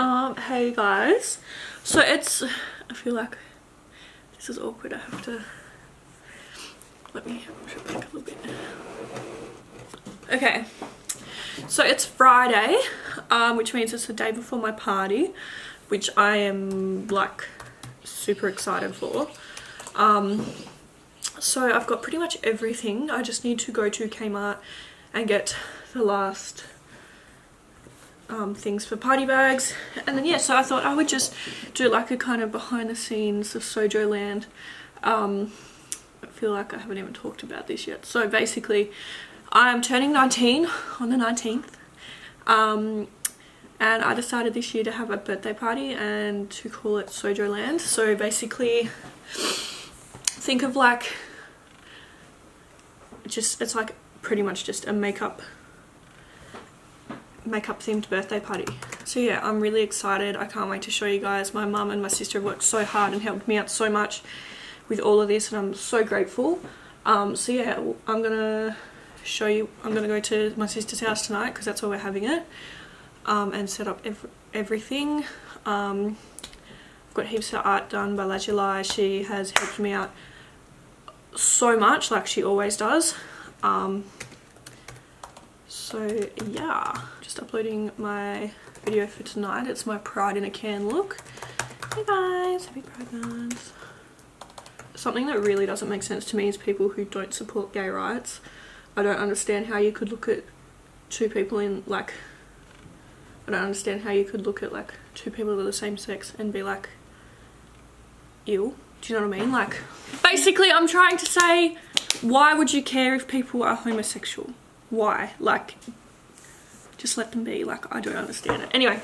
Um, hey guys. So it's, I feel like this is awkward. I have to, let me push it back a little bit. Okay. So it's Friday, um, which means it's the day before my party, which I am like super excited for. Um, so I've got pretty much everything. I just need to go to Kmart and get the last um, things for party bags. And then yeah so I thought I would just do like a kind of behind the scenes of Sojo Land. Um, I feel like I haven't even talked about this yet. So basically I'm turning 19 on the 19th um, and I decided this year to have a birthday party and to call it Sojo Land. So basically think of like just it's like pretty much just a makeup makeup themed birthday party. So yeah, I'm really excited. I can't wait to show you guys. My mum and my sister have worked so hard and helped me out so much with all of this and I'm so grateful. Um, so yeah, I'm gonna show you, I'm gonna go to my sister's house tonight because that's where we're having it um, and set up ev everything. Um, I've got heaps of art done by La July. She has helped me out so much like she always does. Um, so yeah, just uploading my video for tonight. It's my Pride in a Can look. Hey guys, happy Pride month. Something that really doesn't make sense to me is people who don't support gay rights. I don't understand how you could look at two people in like I don't understand how you could look at like two people of the same sex and be like ew. Do you know what I mean? Like basically I'm trying to say why would you care if people are homosexual? Why? Like just let them be. Like, I don't understand it. Anyway,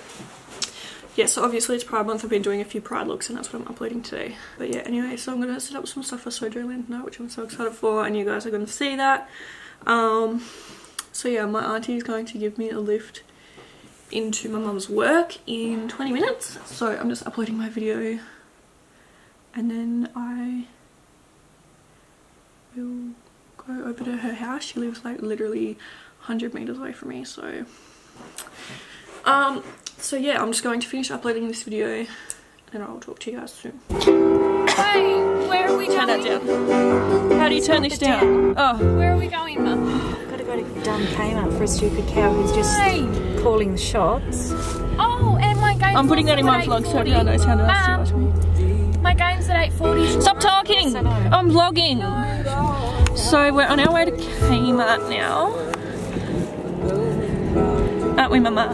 yeah, so obviously it's Pride Month. I've been doing a few Pride looks and that's what I'm uploading today. But yeah, anyway, so I'm going to set up some stuff for Sojo Land tonight, which I'm so excited for, and you guys are going to see that. Um, so yeah, my auntie is going to give me a lift into my mum's work in 20 minutes. So I'm just uploading my video and then I will go over to her house. She lives like literally 100 meters away from me, so um so yeah i'm just going to finish uploading this video and i'll talk to you guys soon. Hey where are we turn going? that down. How do you turn this down? Oh. Where are we going mum? Gotta go to dumb Kmart for a stupid cow who's just Hey. calling the shots. oh and my game's i'm putting that in my at vlog so 8:40. everyone knows how to Mum, watch me. my game's at 8.40 stop talking! Yes, I know. i'm vlogging. So we're on our way to Kmart now aren't we mama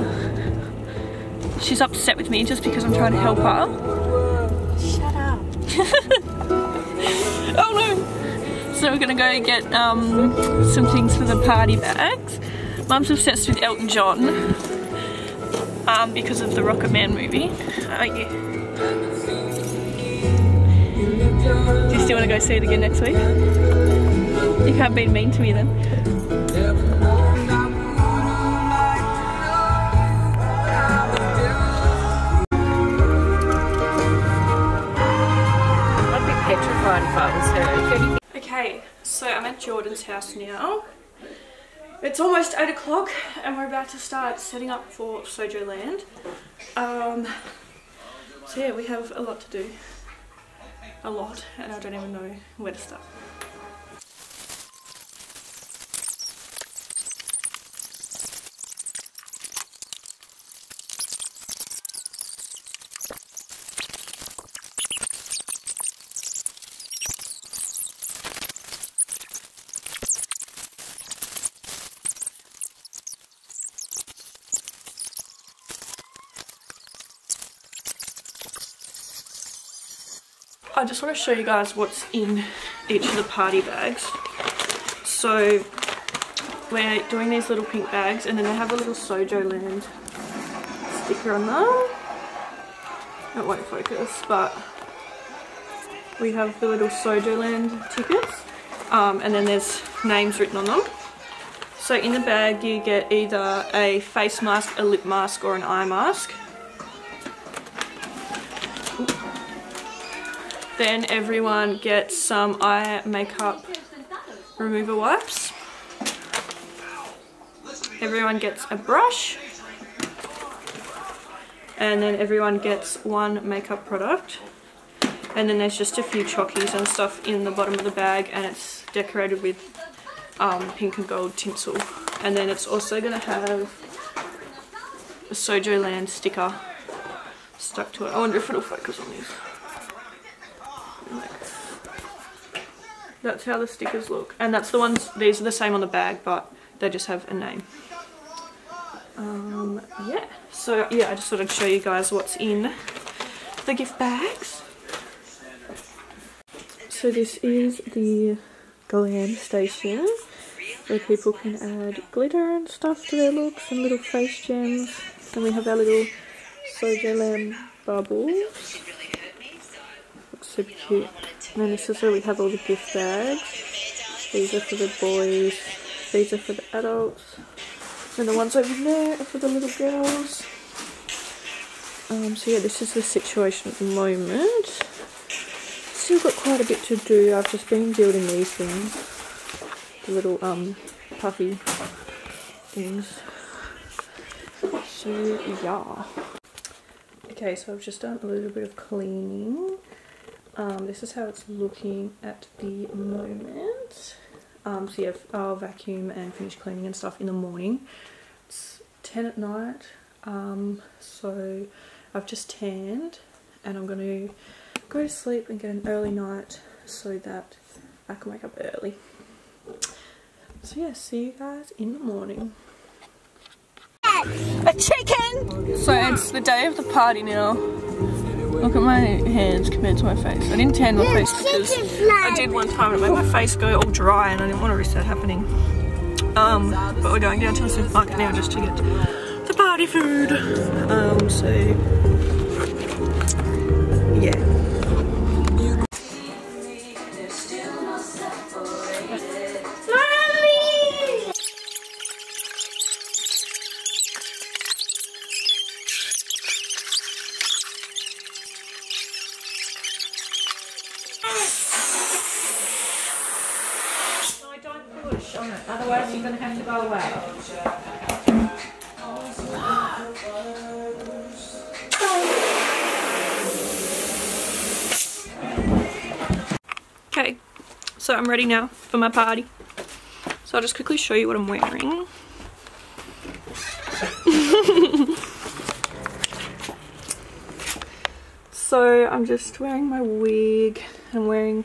she's upset with me just because i'm trying to help her Shut up. Oh no! So we're gonna go get um, some things for the party bags. Mum's obsessed with Elton John um, because of the Rocket Man movie. Oh yeah. Do you still want to go see it again next week? You can't be mean to me then. So I'm at Jordan's house now. It's almost 8 o'clock and we're about to start setting up for Sojo Land. Um, so yeah, we have a lot to do. A lot, and I don't even know where to start. I just want to show you guys what's in each of the party bags. So we're doing these little pink bags and then they have a little Sojo Land sticker on them. It won't focus, but we have the little Sojo Land tickets um, and then there's names written on them. So in the bag you get either a face mask, a lip mask or an eye mask. Then everyone gets some eye makeup remover wipes. Everyone gets a brush. and then everyone gets one makeup product and then there's just a few chockies and stuff in the bottom of the bag and it's decorated with um, pink and gold tinsel and then it's also going to have a Sojo Land sticker stuck to it. I wonder if it'll focus on this. That's how the stickers look and that's the ones, these are the same on the bag but they just have a name. Um, yeah, so yeah I just thought I'd show you guys what's in the gift bags. So this is the glam station where people can add glitter and stuff to their looks and little face gems. And we have our little Sojo Land bubbles. Super cute. And then this is where we have all the gift bags. These are for the boys, these are for the adults. And the ones over there are for the little girls. Um, so yeah, this is the situation at the moment still got quite a bit to do. I've just been building these things. The little um puffy things. So yeah. Okay, so I've just done a little bit of cleaning. Um, this is how it's looking at the moment. Um, so yeah, I'll vacuum and finish cleaning and stuff in the morning. It's 10 at night. Um, so I've just tanned and I'm going to go to sleep and get an early night so that I can wake up early. So yeah, see you guys in the morning. A chicken! So it's the day of the party now. Look at my hands compared to my face. I didn't tan my face because I did one time and it made my face go all dry and I didn't want to risk that happening. Um, but we're going down to the supermarket now just to get the party food. Um, so yeah. Otherwise you're going to have to go away. Okay, so I'm ready now for my party. So I'll just quickly show you what I'm wearing. so I'm just wearing my wig. I'm wearing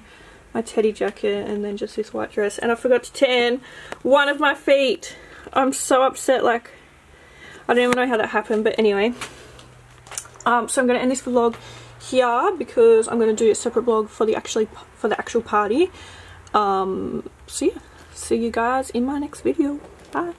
my teddy jacket and then just this white dress. And I forgot to tan one of my feet. I'm so upset like I don't even know how that happened but anyway. Um, so I'm to end this vlog here because I'm to do a separate vlog for the actually for the actual party. Um, so yeah see you guys in my next video. Bye